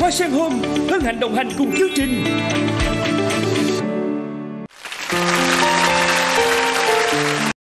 Hoa Sen Home hân hạnh đồng hành cùng chương trình.